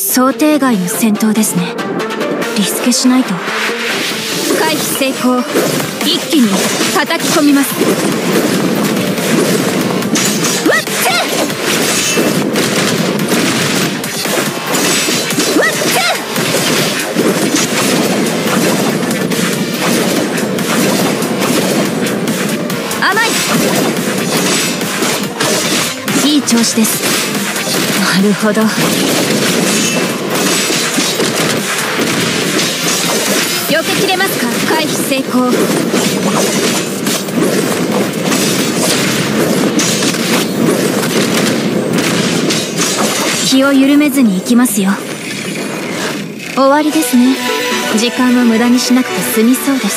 想定外の戦闘ですね。リスケしないと。回避成功。一気に叩き込みます。わっつわっつ甘い！いい調子です。なるほど。避けきれますか？回避成功。気を緩めずに行きますよ。終わりですね。時間は無駄にしなくて済みそうです。